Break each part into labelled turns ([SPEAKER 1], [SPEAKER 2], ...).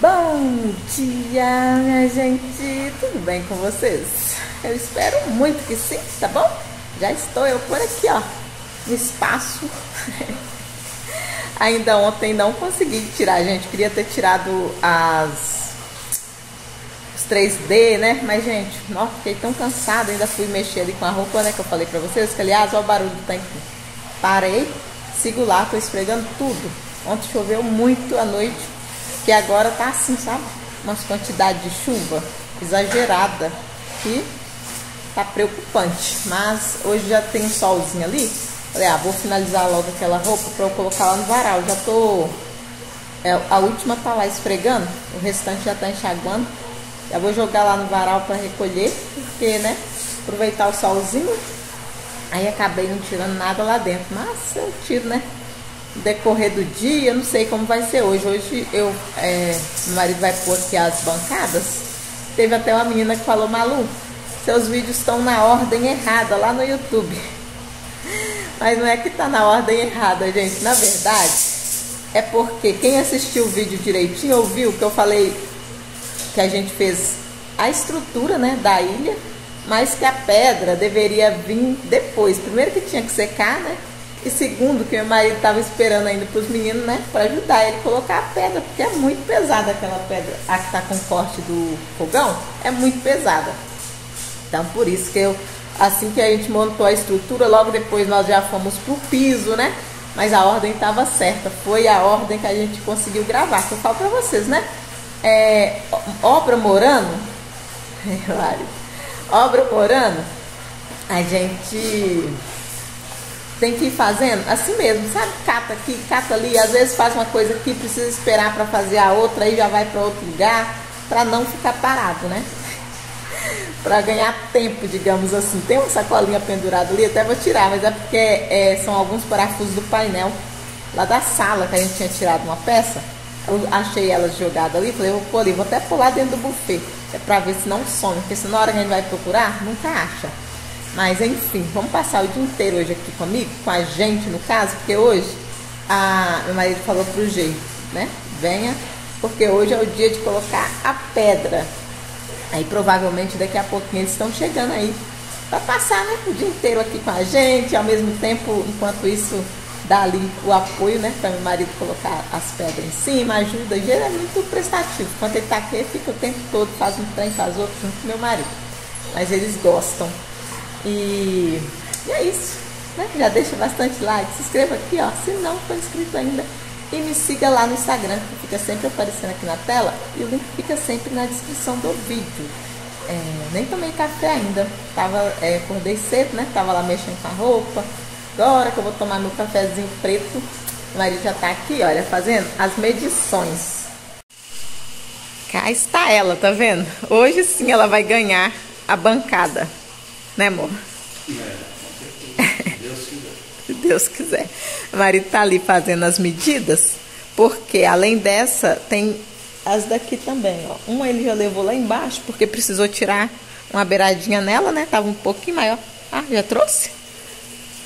[SPEAKER 1] Bom dia, minha gente! Tudo bem com vocês? Eu espero muito que sim, tá bom? Já estou eu por aqui, ó, no espaço. Ainda ontem não consegui tirar, gente. Queria ter tirado as os 3D, né? Mas, gente, nossa, fiquei tão cansada. Ainda fui mexer ali com a roupa, né? Que eu falei pra vocês. Que, aliás, olha o barulho do tanque. Parei, sigo lá, tô esfregando tudo. Ontem choveu muito à noite que agora tá assim, sabe? Umas quantidades de chuva exagerada que tá preocupante. Mas hoje já tem um solzinho ali. Falei, ah, vou finalizar logo aquela roupa para eu colocar lá no varal. Já tô. É, a última tá lá esfregando, o restante já tá enxaguando. Já vou jogar lá no varal para recolher, porque, né? Aproveitar o solzinho. Aí acabei não tirando nada lá dentro. Mas eu tiro, né? Decorrer do dia, não sei como vai ser hoje. Hoje eu, é, meu marido vai pôr aqui as bancadas. Teve até uma menina que falou, Malu, seus vídeos estão na ordem errada lá no YouTube. Mas não é que está na ordem errada, gente. Na verdade, é porque quem assistiu o vídeo direitinho ouviu que eu falei que a gente fez a estrutura né, da ilha, mas que a pedra deveria vir depois. Primeiro que tinha que secar, né? E segundo, que meu marido estava esperando ainda para os meninos, né? Para ajudar ele a colocar a pedra, porque é muito pesada aquela pedra. A que está com corte do fogão é muito pesada. Então, por isso que eu, assim que a gente montou a estrutura, logo depois nós já fomos para o piso, né? Mas a ordem estava certa. Foi a ordem que a gente conseguiu gravar. Que eu falo para vocês, né? É, obra morando, obra morando, a gente tem que ir fazendo assim mesmo, sabe? Cata aqui, cata ali, às vezes faz uma coisa aqui, precisa esperar para fazer a outra, aí já vai para outro lugar, para não ficar parado, né? para ganhar tempo, digamos assim. Tem uma sacolinha pendurada ali, até vou tirar, mas é porque é, são alguns parafusos do painel lá da sala que a gente tinha tirado uma peça. Eu achei elas jogadas ali, falei, vou pôr ali, vou até pular dentro do buffet, é para ver se não some, porque se na hora que a gente vai procurar, nunca acha. Mas enfim, vamos passar o dia inteiro hoje aqui comigo, com a gente no caso, porque hoje a, meu marido falou pro G, né? Venha, porque hoje é o dia de colocar a pedra. Aí provavelmente daqui a pouquinho eles estão chegando aí para passar né, o dia inteiro aqui com a gente, ao mesmo tempo, enquanto isso, dá ali o apoio, né, para meu marido colocar as pedras em cima, ajuda, e ele é muito prestativo. Enquanto ele está aqui, ele fica o tempo todo, faz um trem, faz outro, junto com meu marido. Mas eles gostam. E, e é isso. Né? Já deixa bastante like, se inscreva aqui, ó, se não for inscrito ainda. E me siga lá no Instagram, que fica sempre aparecendo aqui na tela. E o link fica sempre na descrição do vídeo. É, nem tomei café ainda. Tava, é, acordei cedo, né? Tava lá mexendo com a roupa. Agora que eu vou tomar meu cafezinho preto, o marido já tá aqui, olha, fazendo as medições. Cá está ela, tá vendo? Hoje sim ela vai ganhar a bancada. Né, amor? É, Deus quiser. Se Deus quiser. O marido tá ali fazendo as medidas, porque além dessa, tem as daqui também, ó. Uma ele já levou lá embaixo, porque precisou tirar uma beiradinha nela, né? Tava um pouquinho maior. Ah, já trouxe?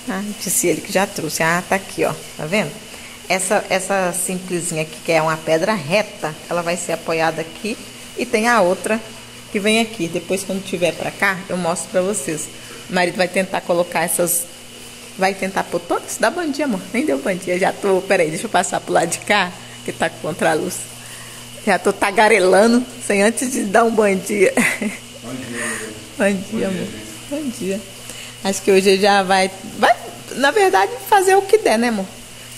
[SPEAKER 1] Ah, disse ele que já trouxe. Ah, tá aqui, ó. Tá vendo? Essa, essa simplesinha aqui, que é uma pedra reta, ela vai ser apoiada aqui. E tem a outra que vem aqui. Depois, quando tiver para cá, eu mostro para vocês. O marido vai tentar colocar essas... Vai tentar pôr todas? Dá bom dia, amor. Nem deu bom dia. Já tô... Peraí, deixa eu passar pro lado de cá, que tá contra a luz. Já tô tagarelando, sem antes de dar um bom dia. Bom dia, bom dia, amor. Bom dia. Acho que hoje já vai... Vai, na verdade, fazer o que der, né, amor?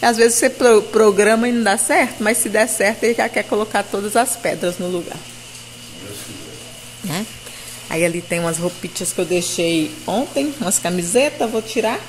[SPEAKER 1] Às vezes você pro, programa e não dá certo, mas se der certo, ele já quer colocar todas as pedras no lugar né? Aí ali tem umas roupitas que eu deixei ontem, umas camisetas, vou tirar.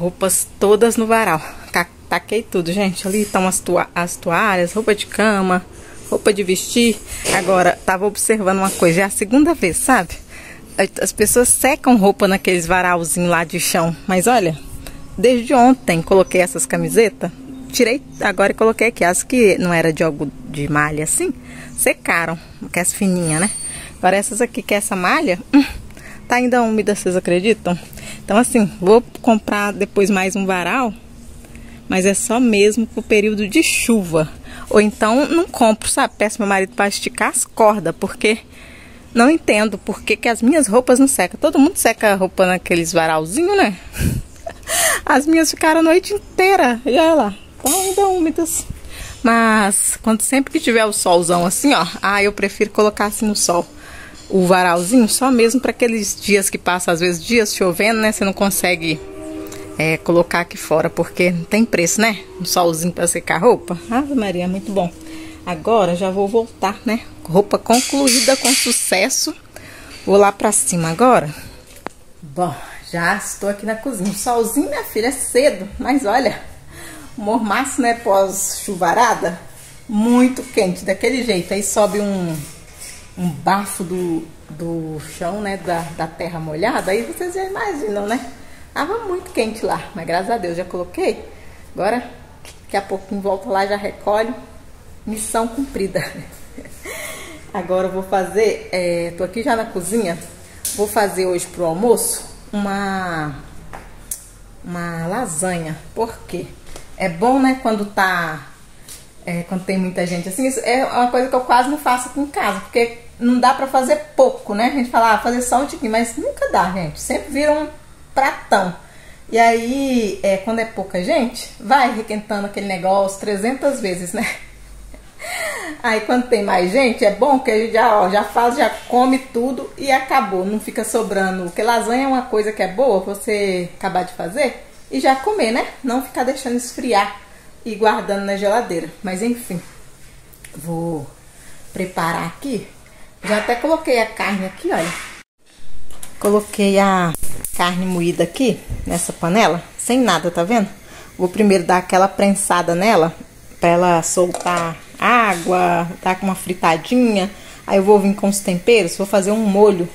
[SPEAKER 1] Roupas todas no varal. Taquei tudo, gente. Ali estão as, toa as toalhas, roupa de cama, roupa de vestir. Agora, tava observando uma coisa, é a segunda vez, sabe? As pessoas secam roupa naqueles varalzinhos lá de chão. Mas olha, desde ontem coloquei essas camisetas. Tirei agora e coloquei aqui. As que não era de algo de malha assim, secaram. Que é as fininhas, né? Agora essas aqui, que é essa malha, hum, tá ainda úmida, vocês acreditam? Então assim, vou comprar depois mais um varal mas é só mesmo pro período de chuva. Ou então não compro, sabe? Peço meu marido para esticar as cordas, porque não entendo por que, que as minhas roupas não secam. Todo mundo seca a roupa naqueles varalzinhos, né? As minhas ficaram a noite inteira. E olha lá, estão ainda úmidas. Mas quando sempre que tiver o solzão assim, ó, ah, eu prefiro colocar assim no sol. O varalzinho só mesmo para aqueles dias que passam, às vezes dias chovendo, né? Você não consegue é, colocar aqui fora, porque não tem preço, né? Um solzinho para secar roupa. Ave Maria, muito bom. Agora já vou voltar, né? Roupa concluída com sucesso. Vou lá pra cima agora. Bom, já estou aqui na cozinha. Solzinho, minha filha, é cedo, mas olha, mormaço, né, pós-chuvarada, muito quente, daquele jeito. Aí sobe um, um bafo do, do chão, né, da, da terra molhada. Aí vocês já imaginam, né? Tava muito quente lá, mas graças a Deus já coloquei. Agora, daqui a pouquinho volto lá, já recolho. Missão cumprida. Agora eu vou fazer, é, tô aqui já na cozinha, vou fazer hoje pro almoço uma, uma lasanha. Por quê? É bom, né, quando tá, é, quando tem muita gente assim, isso é uma coisa que eu quase não faço aqui em casa, porque não dá pra fazer pouco, né? A gente fala, ah, fazer só um tiquinho, mas nunca dá, gente. Sempre vira um pratão. E aí, é, quando é pouca gente, vai requentando aquele negócio 300 vezes, né? Aí quando tem mais gente, é bom que a gente já, ó, já faz, já come tudo e acabou. Não fica sobrando. Porque lasanha é uma coisa que é boa você acabar de fazer e já comer, né? Não ficar deixando esfriar e guardando na geladeira. Mas enfim, vou preparar aqui. Já até coloquei a carne aqui, olha. Coloquei a carne moída aqui, nessa panela, sem nada, tá vendo? Vou primeiro dar aquela prensada nela, pra ela soltar água, dar com uma fritadinha. Aí eu vou vir com os temperos, vou fazer um molho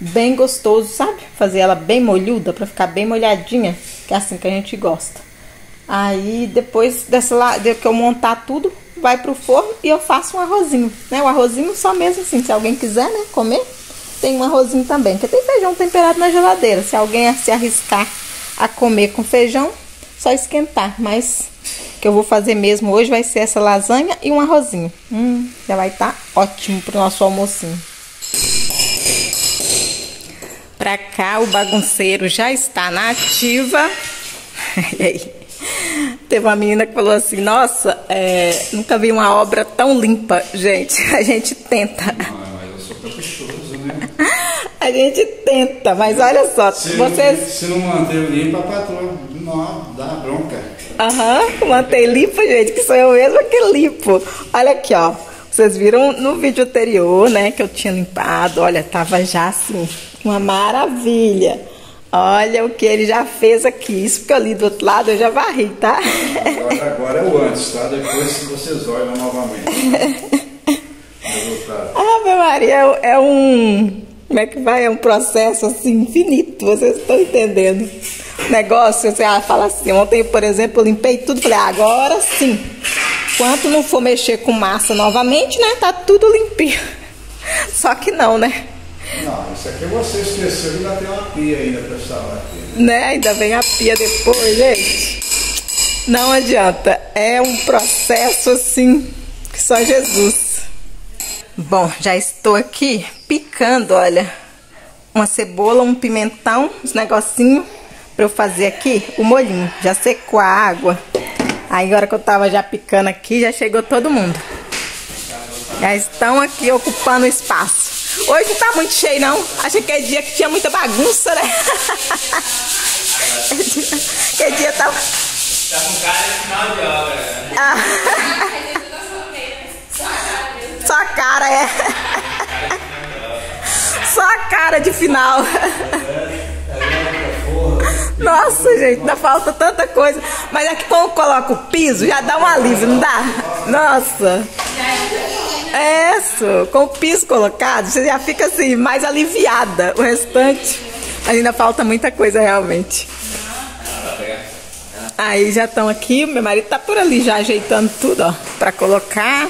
[SPEAKER 1] bem gostoso, sabe? Fazer ela bem molhuda, pra ficar bem molhadinha, que é assim que a gente gosta. Aí depois dessa de que eu montar tudo, vai pro forno e eu faço um arrozinho, né? O arrozinho só mesmo assim, se alguém quiser, né, comer, tem um arrozinho também, que tem feijão temperado na geladeira. Se alguém se arriscar a comer com feijão, só esquentar. Mas que eu vou fazer mesmo hoje vai ser essa lasanha e um arrozinho. Hum, já vai estar tá ótimo pro nosso almocinho. Pra cá o bagunceiro já está na ativa. e aí? Teve uma menina que falou assim, nossa, é, nunca vi uma obra tão limpa. Gente, a gente tenta. A gente tenta, mas olha só,
[SPEAKER 2] se
[SPEAKER 1] vocês...
[SPEAKER 2] Não, se não manter limpo, a patroa não, dá bronca.
[SPEAKER 1] Aham, uhum, manter limpo, gente, que sou eu mesma que limpo. Olha aqui, ó. Vocês viram no vídeo anterior, né, que eu tinha limpado. Olha, tava já assim, uma maravilha. Olha o que ele já fez aqui. Isso porque eu li do outro lado, eu já varri, tá?
[SPEAKER 2] Agora, agora é o antes, tá? Depois vocês olham novamente.
[SPEAKER 1] Ave Maria, é, é um. Como é que vai? É um processo assim infinito, vocês estão entendendo. Negócio, você fala assim, ontem, por exemplo, eu limpei tudo, falei, agora sim. Quanto não for mexer com massa novamente, né? Tá tudo limpinho. Só que não, né?
[SPEAKER 2] Não, isso aqui você esqueceu, ainda tem uma pia ainda pra instalar aqui.
[SPEAKER 1] Né? Ainda vem a pia depois, gente. Não adianta. É um processo assim que só Jesus. Bom, já estou aqui picando, olha, uma cebola, um pimentão, uns negocinhos para eu fazer aqui o molhinho. Já secou a água. Aí agora que eu tava já picando aqui, já chegou todo mundo. Já estão aqui ocupando espaço. Hoje não tá muito cheio não. Achei que é dia que tinha muita bagunça, né? que dia tava...
[SPEAKER 3] Tá com cara de final de obra. Né? Ah.
[SPEAKER 1] Só a cara, é. Só a cara de final. Nossa, gente, ainda falta tanta coisa. Mas é que quando coloca o piso, já dá um alívio, não dá? Nossa. É isso, com o piso colocado, você já fica assim, mais aliviada. O restante, ainda falta muita coisa realmente. Aí já estão aqui, meu marido tá por ali já ajeitando tudo, ó, pra colocar.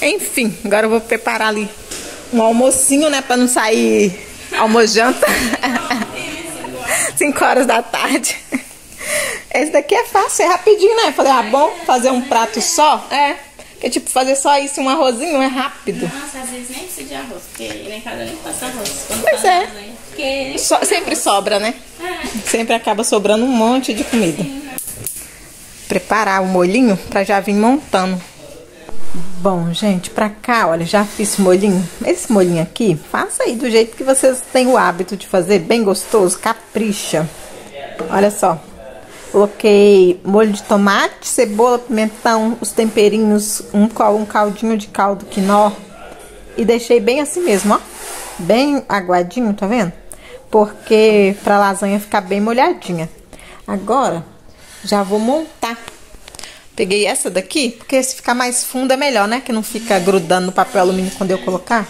[SPEAKER 1] Enfim, agora eu vou preparar ali um almocinho, né, pra não sair almojanta. 5 horas da tarde. Esse daqui é fácil, é rapidinho, né? Falei, ah, bom, fazer um prato só? É. Porque, tipo, fazer só isso, um arrozinho, é rápido.
[SPEAKER 4] Nossa, às vezes nem precisa de arroz, porque ele em casa nem passa arroz. Quando
[SPEAKER 1] Pois é.
[SPEAKER 4] lasanha. Porque...
[SPEAKER 1] So- sempre sobra, né?
[SPEAKER 4] É.
[SPEAKER 1] Sempre acaba sobrando um monte de comida. Preparar o molhinho pra já vir montando. Bom, gente, pra cá, olha, já fiz molhinho. Esse molhinho aqui, faça aí do jeito que vocês têm o hábito de fazer, bem gostoso, capricha. Olha só. Coloquei molho de tomate, cebola, pimentão, os temperinhos, um, um caldinho de caldo quinó. E deixei bem assim mesmo, ó. Bem aguadinho, tá vendo? Porque pra lasanha ficar bem molhadinha. Agora, já vou montar. Peguei essa daqui, porque se ficar mais fundo é melhor, né? Que não fica grudando no papel alumínio quando eu colocar.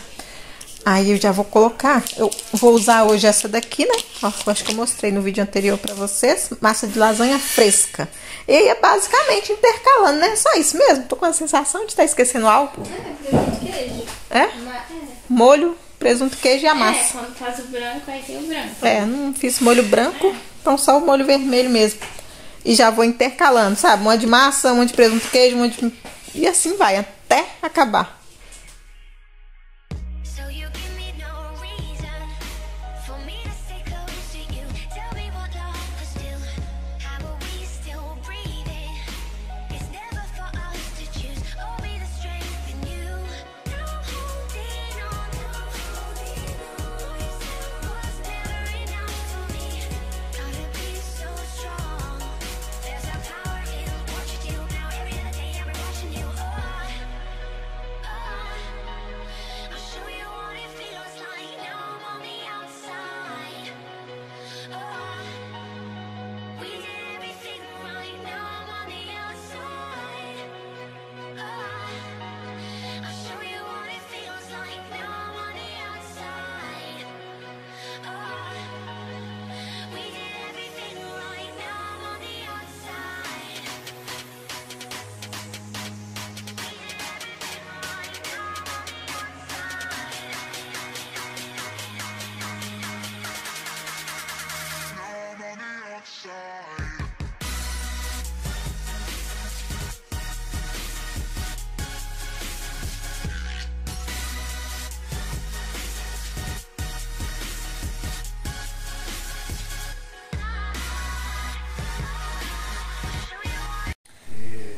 [SPEAKER 1] Aí eu já vou colocar. Eu vou usar hoje essa daqui, né? Ó, acho que eu mostrei no vídeo anterior pra vocês. Massa de lasanha fresca. E aí é basicamente intercalando, né? Só isso mesmo. Tô com a sensação de estar esquecendo algo.
[SPEAKER 4] Queijo.
[SPEAKER 1] É? Molho, presunto, queijo e a
[SPEAKER 4] É,
[SPEAKER 1] massa.
[SPEAKER 4] quando faz o branco, aí tem o branco.
[SPEAKER 1] É, não fiz molho branco, então só o molho vermelho mesmo. E já vou intercalando, sabe? Uma de massa, uma de presunto, queijo, uma de... E assim vai, até acabar.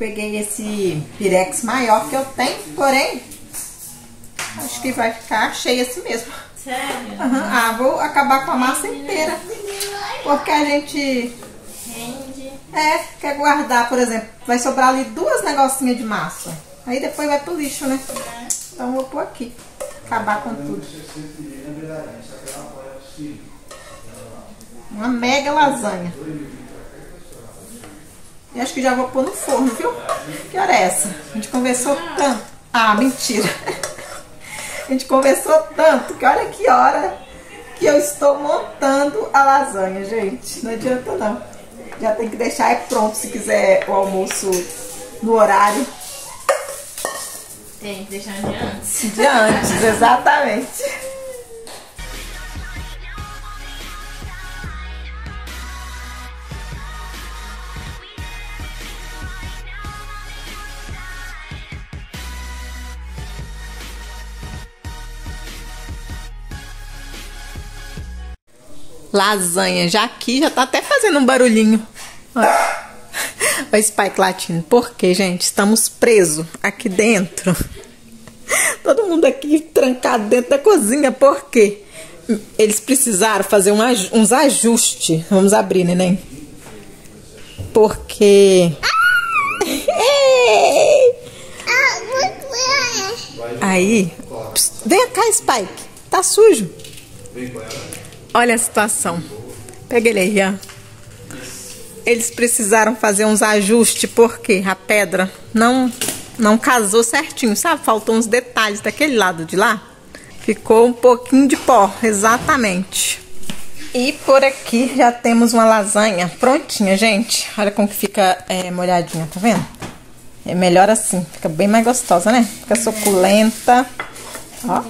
[SPEAKER 1] Peguei esse pirex maior que eu tenho, porém, acho que vai ficar cheio assim mesmo.
[SPEAKER 4] Sério?
[SPEAKER 1] Aham, Ah, vou acabar com a massa inteira. Porque a gente
[SPEAKER 4] Rende.
[SPEAKER 1] é, quer guardar, por exemplo, vai sobrar ali duas negocinhas de massa. Aí depois vai pro lixo, né? Então vou pôr aqui. Acabar com tudo. Uma mega lasanha. E acho que já vou pôr no forno, viu? Que hora é essa? A gente conversou tanto. Ah, mentira. A gente conversou tanto que olha que hora que eu estou montando a lasanha, gente. Não adianta não. Já tem que deixar é pronto se quiser o almoço no horário
[SPEAKER 4] Tem que deixar dia antes.
[SPEAKER 1] de antes, exatamente. Lasanha, já aqui já tá até fazendo um barulhinho. Olha. O Spike Latino. Por quê, gente? Estamos presos aqui dentro. Todo mundo aqui trancado dentro da cozinha. Por quê? Eles precisaram fazer um aj- uns ajustes. Vamos abrir, neném. Porque. Aí. Psst, Vem cá, Spike. Tá sujo. Olha a situação. Pega ele aí, ó. eles precisaram fazer uns ajustes porque a pedra não não casou certinho, sabe? Faltou uns detalhes daquele lado de lá. Ficou um pouquinho de pó, exatamente. E por aqui já temos uma lasanha prontinha, gente. Olha como que fica é, molhadinha, tá vendo? É melhor assim, fica bem mais gostosa, né? Fica suculenta. Ó,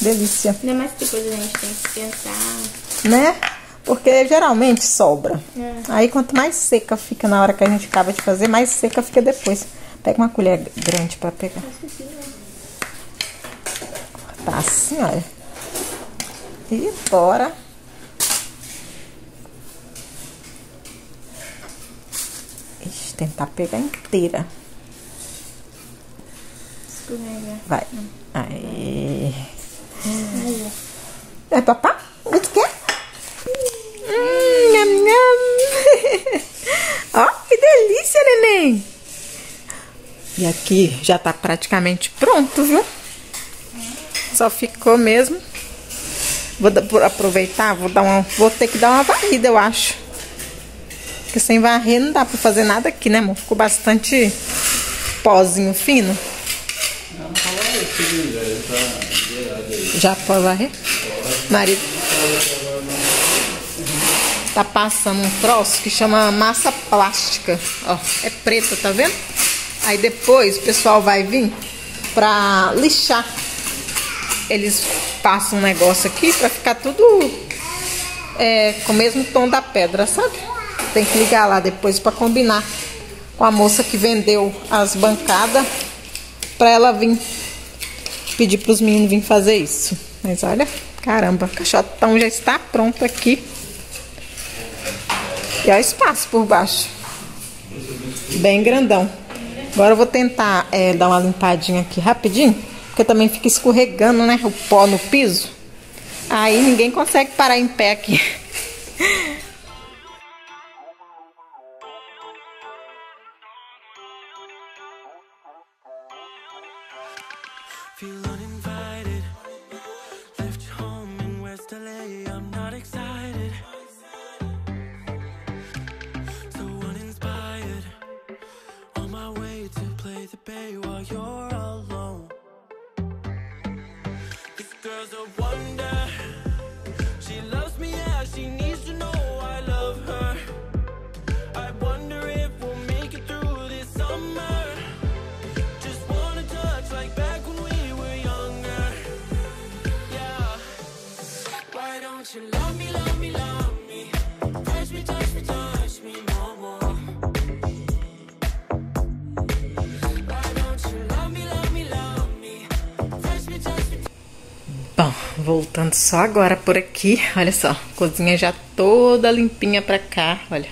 [SPEAKER 1] delícia.
[SPEAKER 4] Ainda mais que depois a gente tem que pensar.
[SPEAKER 1] né? Porque geralmente sobra. Aí quanto mais seca fica na hora que a gente acaba de fazer, mais seca fica depois. Pega uma colher grande pra pegar. Tá assim, olha. E bora. Ixi, tentar pegar inteira.
[SPEAKER 4] Escorrega.
[SPEAKER 1] Vai. Aí. É papá? O que quer? Hum, nham, nham. Ó, que delícia, neném. E aqui já tá praticamente pronto, viu? Só ficou mesmo. Vou aproveitar, vou dar uma, vou ter que dar uma varrida, eu acho. Porque sem varrer não dá pra fazer nada aqui, né, amor? Ficou bastante pozinho fino.
[SPEAKER 2] Não, fala aí, se quiser, ele tá virado aí.
[SPEAKER 1] Já pode varrer? Marido. Tá passando um troço que chama massa plástica. Ó, é preta, tá vendo? Aí depois o pessoal vai vir pra lixar. Eles passam um negócio aqui pra ficar tudo é, com o mesmo tom da pedra, sabe? Tem que ligar lá depois pra combinar com a moça que vendeu as bancadas pra ela vir pedir para os meninos virem fazer isso. Mas olha, caramba, o caixotão já está pronto aqui. E olha o espaço por baixo. Bem grandão. Agora eu vou tentar é, dar uma limpadinha aqui rapidinho, porque também fica escorregando, né? O pó no piso. Aí ninguém consegue parar em pé aqui. Bom, voltando só agora por aqui, olha só, cozinha já toda limpinha pra cá, olha.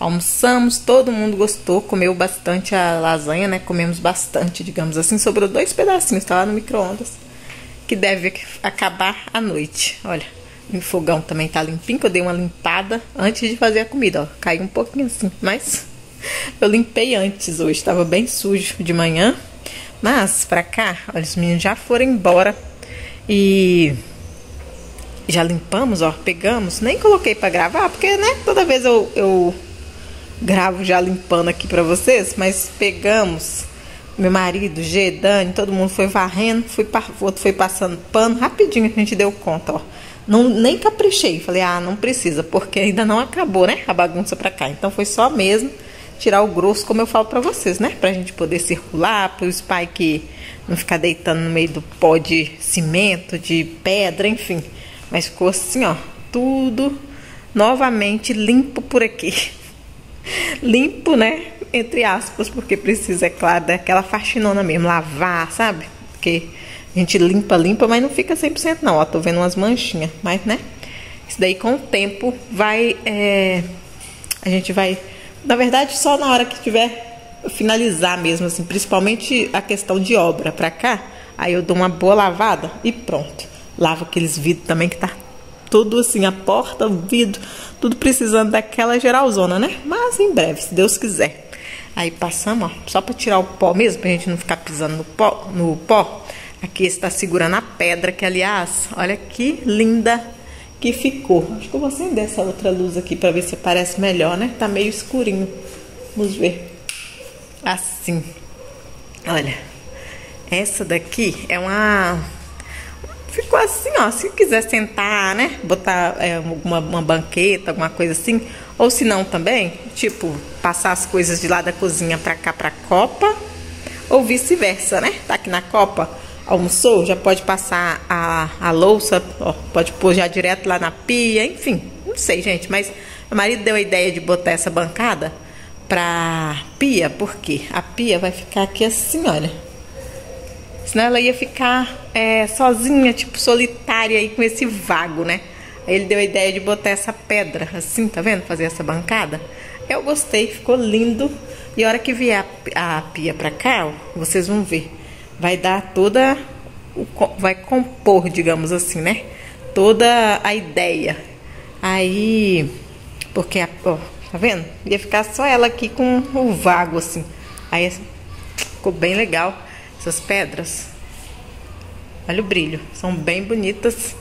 [SPEAKER 1] Almoçamos, todo mundo gostou, comeu bastante a lasanha, né? Comemos bastante, digamos assim. Sobrou dois pedacinhos, tá lá no micro-ondas, que deve acabar à noite. Olha, o fogão também tá limpinho, que eu dei uma limpada antes de fazer a comida, ó. Caiu um pouquinho assim, mas eu limpei antes hoje, tava bem sujo de manhã. Mas pra cá, olha, os meninos já foram embora e já limpamos, ó, pegamos. Nem coloquei pra gravar, porque, né, toda vez eu, eu gravo já limpando aqui pra vocês, mas pegamos. Meu marido, G, Dani, todo mundo foi varrendo, fui, o outro foi passando pano, rapidinho a gente deu conta, ó. Não, nem caprichei, falei, ah, não precisa, porque ainda não acabou, né, a bagunça pra cá. Então foi só mesmo tirar o grosso, como eu falo pra vocês, né, pra gente poder circular, para os pais que não ficar deitando no meio do pó de cimento, de pedra, enfim. Mas ficou assim, ó, tudo novamente limpo por aqui. limpo, né? Entre aspas, porque precisa, é claro, daquela faxinona mesmo, lavar, sabe? Porque a gente limpa, limpa, mas não fica 100% não, ó, tô vendo umas manchinhas, mas, né? Isso daí com o tempo vai, é, a gente vai, na verdade, só na hora que tiver finalizar mesmo, assim, principalmente a questão de obra pra cá, aí eu dou uma boa lavada e pronto. Lavo aqueles vidros também que tá tudo assim, a porta, o vidro, tudo precisando daquela geralzona, né? Mas em breve, se Deus quiser. Aí passamos, ó, só para tirar o pó mesmo, pra gente não ficar pisando no pó. No pó. Aqui está segurando a pedra, que aliás, olha que linda que ficou. Acho que eu vou acender essa outra luz aqui para ver se aparece melhor, né? Tá meio escurinho. Vamos ver. Assim. Olha. Essa daqui é uma ficou assim, ó. Se quiser sentar, né? Botar é, uma, uma banqueta, alguma coisa assim. Ou se não também, tipo, passar as coisas de lá da cozinha pra cá pra copa. Ou vice-versa, né? Tá aqui na copa, almoçou, já pode passar a, a louça, ó, pode pôr já direto lá na pia, enfim. Não sei, gente, mas meu marido deu a ideia de botar essa bancada pra pia, porque a pia vai ficar aqui assim, olha. Senão ela ia ficar é, sozinha, tipo, solitária aí com esse vago, né? Aí ele deu a ideia de botar essa pedra, assim, tá vendo? Fazer essa bancada. Eu gostei, ficou lindo. E a hora que vier a, a pia pra cá, ó, vocês vão ver. Vai dar toda. Vai compor, digamos assim, né? Toda a ideia. Aí. Porque, a, ó, tá vendo? Ia ficar só ela aqui com o vago, assim. Aí ficou bem legal essas pedras. Olha o brilho, são bem bonitas.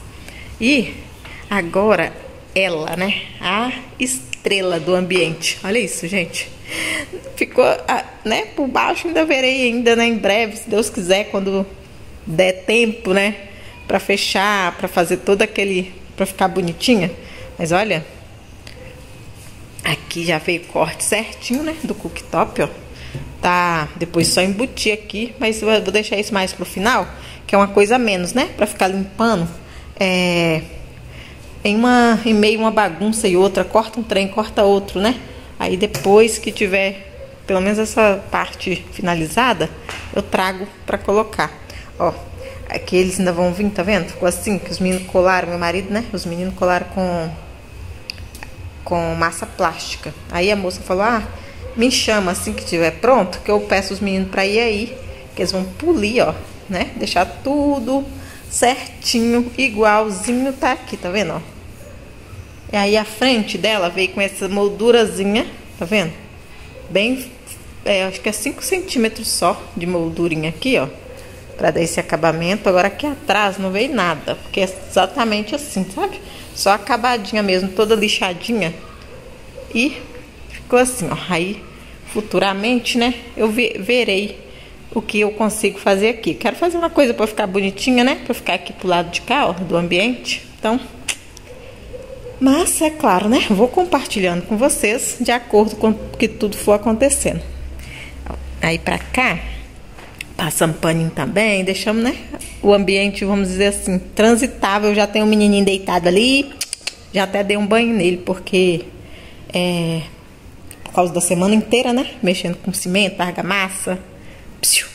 [SPEAKER 1] E agora ela, né? A estrela do ambiente. Olha isso, gente. Ficou, ah, né? Por baixo ainda verei ainda, né? Em breve, se Deus quiser, quando der tempo, né? Pra fechar, pra fazer todo aquele, pra ficar bonitinha. Mas olha, aqui já veio corte certinho, né? Do cooktop, ó. Tá, depois só embutir aqui, mas eu vou deixar isso mais pro final, que é uma coisa a menos, né? Pra ficar limpando. É, em uma em meio uma bagunça e outra, corta um trem, corta outro, né? Aí depois que tiver pelo menos essa parte finalizada, eu trago pra colocar. Ó, aqui eles ainda vão vir, tá vendo? Ficou assim, que os meninos colaram, meu marido, né? Os meninos colaram com com massa plástica. Aí a moça falou: "Ah, me chama assim que tiver pronto, que eu peço os meninos para ir aí, que eles vão polir, ó, né? Deixar tudo certinho, igualzinho tá aqui, tá vendo, ó? E aí a frente dela veio com essa moldurazinha, tá vendo? Bem, é, acho que é 5 centímetros só de moldurinha aqui, ó. Pra dar esse acabamento. Agora aqui atrás não veio nada, porque é exatamente assim, sabe? Só acabadinha mesmo, toda lixadinha. E ficou assim, ó. Aí, futuramente, né, eu ve- verei o que eu consigo fazer aqui. Quero fazer uma coisa pra ficar bonitinha, né? Pra ficar aqui pro lado de cá, ó, do ambiente. Então, mas é claro, né? Vou compartilhando com vocês de acordo com o que tudo for acontecendo. Aí pra cá, passamos paninho também, deixamos, né? O ambiente, vamos dizer assim, transitável. Já tem um menininho deitado ali, já até dei um banho nele, porque é por causa da semana inteira, né? Mexendo com cimento, argamassa. Psiu.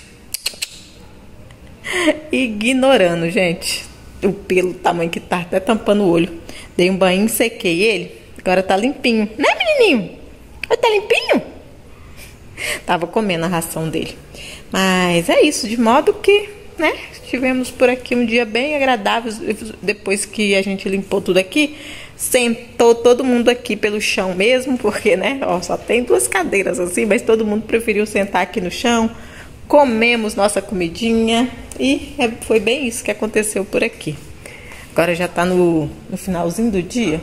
[SPEAKER 1] Ignorando, gente. O pelo, o tamanho que tá, até tampando o olho. Dei um banho, sequei ele. Agora tá limpinho. Né, menininho? Tá limpinho? Tava comendo a ração dele. Mas é isso, de modo que, né? Tivemos por aqui um dia bem agradável. Depois que a gente limpou tudo aqui, sentou todo mundo aqui pelo chão mesmo, porque, né? Ó, só tem duas cadeiras assim, mas todo mundo preferiu sentar aqui no chão. Comemos nossa comidinha e é- foi bem isso que aconteceu por aqui. Agora já tá no, no finalzinho do dia.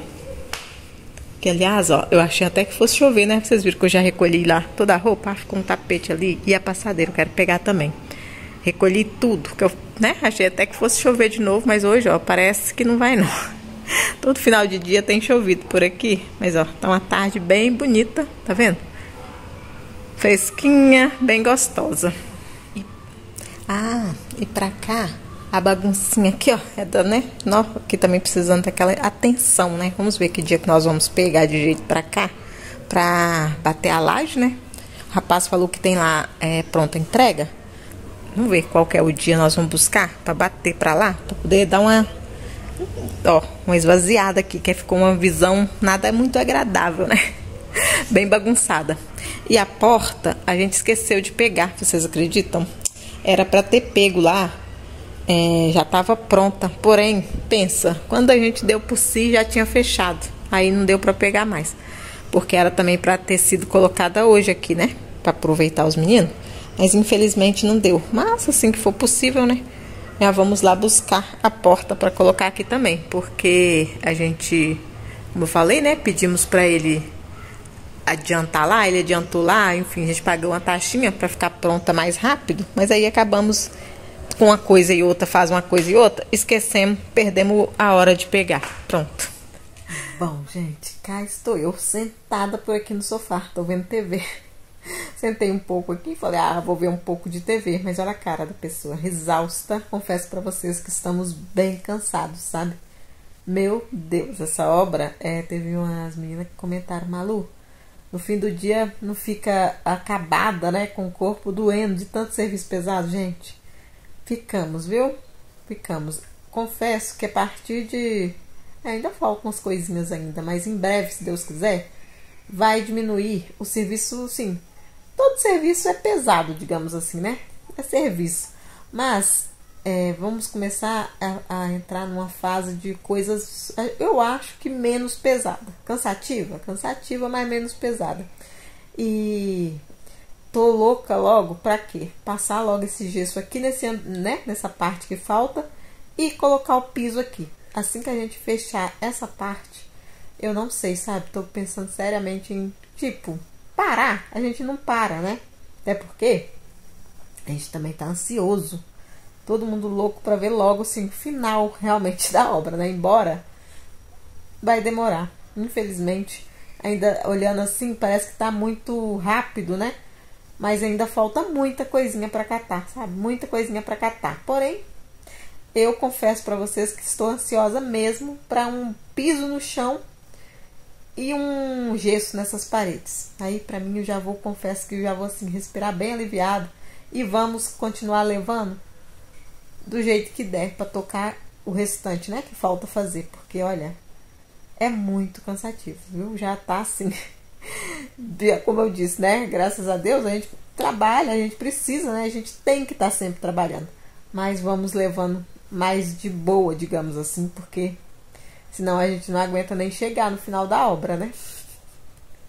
[SPEAKER 1] Que aliás, ó, eu achei até que fosse chover, né? Vocês viram que eu já recolhi lá toda a roupa, ah, ficou um tapete ali e a passadeira, eu quero pegar também. Recolhi tudo, que eu, né? Achei até que fosse chover de novo, mas hoje, ó, parece que não vai não. Todo final de dia tem chovido por aqui, mas ó, tá uma tarde bem bonita, tá vendo? Fresquinha, bem gostosa. E- ah, e pra cá, a baguncinha aqui, ó, é da, né? Nó, aqui também precisando daquela atenção, né? Vamos ver que dia que nós vamos pegar de jeito pra cá, pra bater a laje, né? O rapaz falou que tem lá é, pronta entrega. Vamos ver qual que é o dia nós vamos buscar pra bater pra lá, pra poder dar uma, ó, uma esvaziada aqui, que ficou uma visão nada muito agradável, né? Bem bagunçada. E a porta a gente esqueceu de pegar, vocês acreditam? Era pra ter pego lá, é, já estava pronta. Porém, pensa, quando a gente deu por si já tinha fechado. Aí não deu pra pegar mais, porque era também pra ter sido colocada hoje aqui, né? Pra aproveitar os meninos. Mas infelizmente não deu. Mas assim que for possível, né? Já vamos lá buscar a porta para colocar aqui também, porque a gente, como eu falei, né, pedimos para ele adiantar lá, ele adiantou lá, enfim, a gente pagou uma taxinha para ficar pronta mais rápido, mas aí acabamos com uma coisa e outra, faz uma coisa e outra, esquecemos, perdemos a hora de pegar. Pronto. Bom, gente, cá estou eu sentada por aqui no sofá, tô vendo TV. Sentei um pouco aqui e falei, ah, vou ver um pouco de TV, mas olha a cara da pessoa, exausta. Confesso para vocês que estamos bem cansados, sabe? Meu Deus, essa obra, é, teve umas meninas que comentaram, Malu, no fim do dia não fica acabada, né, com o corpo doendo de tanto serviço pesado, gente. Ficamos, viu? Ficamos. Confesso que a partir de. é, ainda faltam umas coisinhas ainda, mas em breve, se Deus quiser, vai diminuir o serviço, sim. Todo serviço é pesado, digamos assim, né? É serviço. Mas é, vamos começar a, a entrar numa fase de coisas, eu acho que menos pesada. Cansativa? Cansativa, mas menos pesada. E tô louca logo pra quê? Passar logo esse gesso aqui nesse, né, nessa parte que falta e colocar o piso aqui. Assim que a gente fechar essa parte, eu não sei, sabe? Tô pensando seriamente em, tipo, parar. A gente não para, né? Até porque a gente também tá ansioso. Todo mundo louco pra ver logo, assim, o final realmente da obra, né? Embora vai demorar. Infelizmente, ainda olhando assim, parece que tá muito rápido, né? Mas ainda falta muita coisinha para catar, sabe? Muita coisinha para catar. Porém, eu confesso para vocês que estou ansiosa mesmo para um piso no chão e um gesso nessas paredes. Aí para mim eu já vou, confesso que eu já vou assim respirar bem aliviado e vamos continuar levando do jeito que der para tocar o restante, né, que falta fazer, porque olha, é muito cansativo, viu? Já tá assim, como eu disse, né? Graças a Deus a gente trabalha, a gente precisa, né? A gente tem que estar tá sempre trabalhando. Mas vamos levando mais de boa, digamos assim, porque senão a gente não aguenta nem chegar no final da obra, né?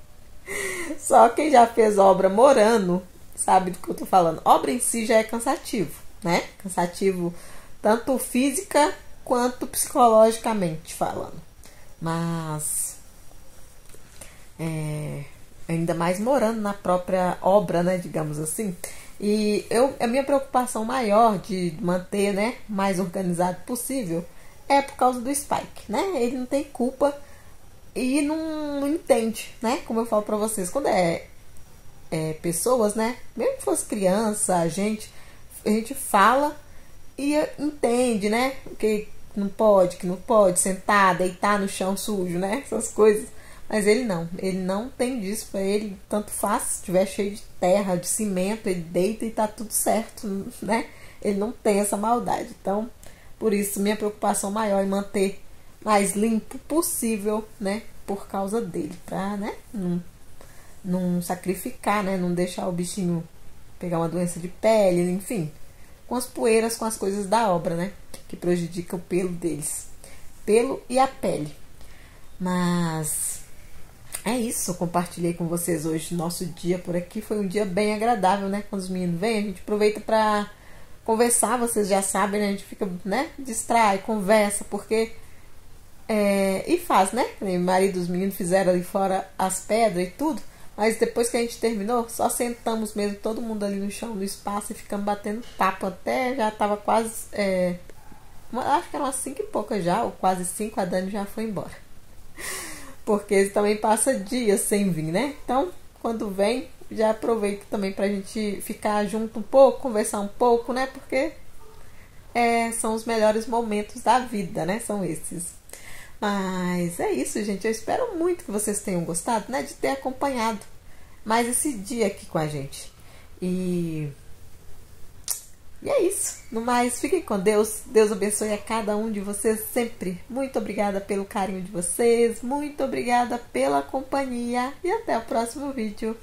[SPEAKER 1] Só quem já fez obra morando sabe do que eu tô falando. Obra em si já é cansativo, né? Cansativo tanto física quanto psicologicamente falando. Mas é, ainda mais morando na própria obra, né, digamos assim. E eu, a minha preocupação maior de manter, né, mais organizado possível é por causa do Spike, né? Ele não tem culpa e não, não entende, né? Como eu falo para vocês, quando é, é, pessoas, né? Mesmo que fosse criança, a gente, a gente fala e entende, né? Que não pode, que não pode sentar, deitar no chão sujo, né? Essas coisas. Mas ele não, ele não tem disso para ele, tanto faz, se estiver cheio de terra, de cimento, ele deita e tá tudo certo, né? Ele não tem essa maldade. Então, por isso minha preocupação maior é manter mais limpo possível, né? Por causa dele, pra, né? Não, não sacrificar, né? Não deixar o bichinho pegar uma doença de pele, enfim. Com as poeiras, com as coisas da obra, né? Que prejudicam o pelo deles. Pelo e a pele. Mas é isso, compartilhei com vocês hoje nosso dia por aqui. Foi um dia bem agradável, né? Quando os meninos vêm, a gente aproveita para conversar, vocês já sabem, né? A gente fica, né? Distrai, conversa, porque. É, e faz, né? O marido e os meninos fizeram ali fora as pedras e tudo. Mas depois que a gente terminou, só sentamos mesmo, todo mundo ali no chão, no espaço, e ficamos batendo papo até já tava quase. É, acho que eram umas 5 e poucas já, ou quase 5, a Dani já foi embora porque também passa dias sem vir, né? Então, quando vem, já aproveito também pra gente ficar junto um pouco, conversar um pouco, né? Porque é, são os melhores momentos da vida, né? São esses. Mas é isso, gente. Eu espero muito que vocês tenham gostado, né? De ter acompanhado mais esse dia aqui com a gente. E e é isso. No mais, fiquem com Deus. Deus abençoe a cada um de vocês sempre. Muito obrigada pelo carinho de vocês. Muito obrigada pela companhia. E até o próximo vídeo.